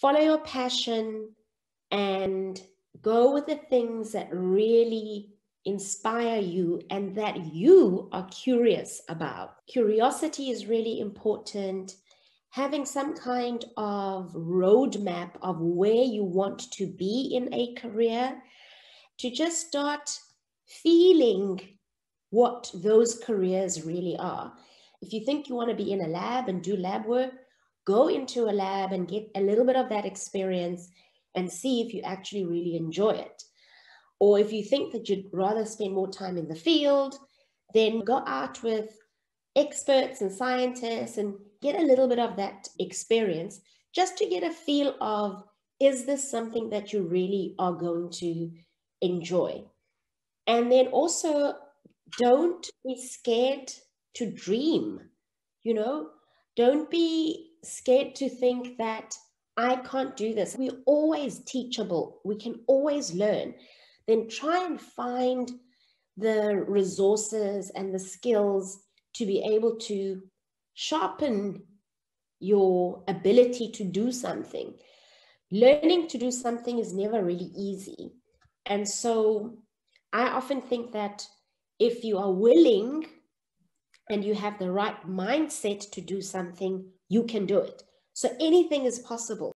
follow your passion and go with the things that really inspire you and that you are curious about. Curiosity is really important. Having some kind of roadmap of where you want to be in a career to just start feeling what those careers really are. If you think you want to be in a lab and do lab work, go into a lab and get a little bit of that experience and see if you actually really enjoy it. Or if you think that you'd rather spend more time in the field, then go out with experts and scientists and get a little bit of that experience just to get a feel of is this something that you really are going to enjoy? And then also don't be scared to dream, you know, don't be scared to think that I can't do this. We're always teachable, we can always learn. Then try and find the resources and the skills to be able to sharpen your ability to do something. Learning to do something is never really easy. And so I often think that if you are willing and you have the right mindset to do something, you can do it. So anything is possible.